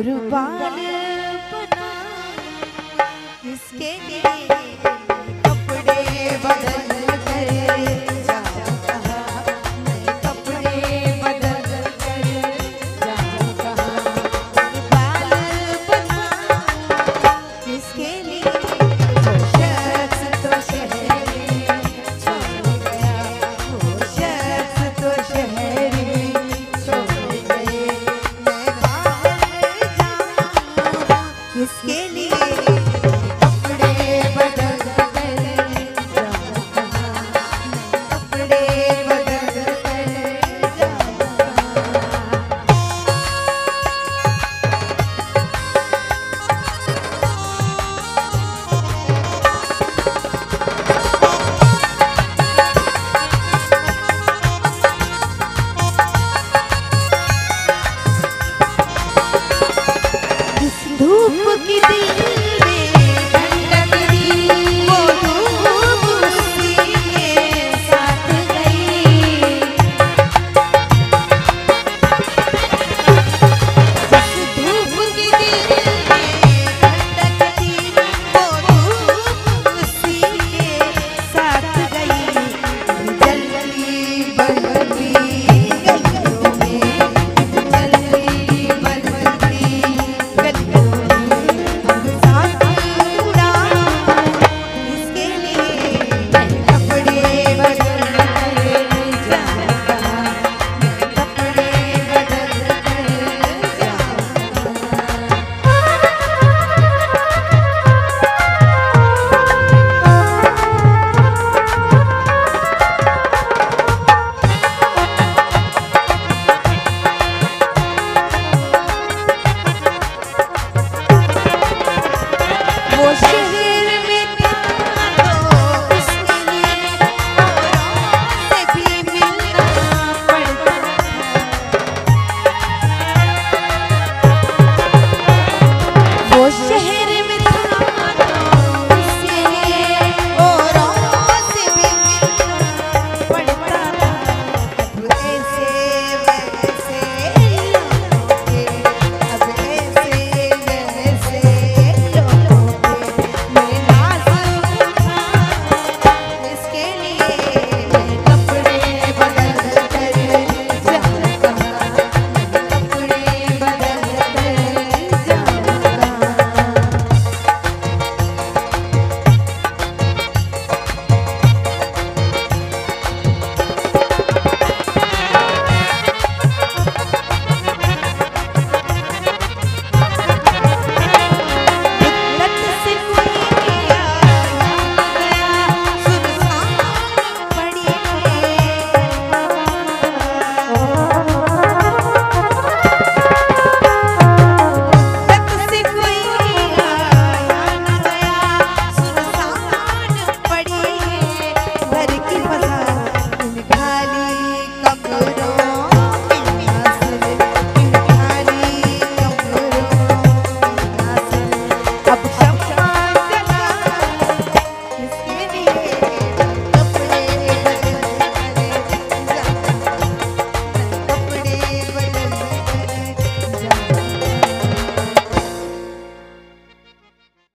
कुर्बान बना किसके लिए कपड़े बदल किसके लिए दीदी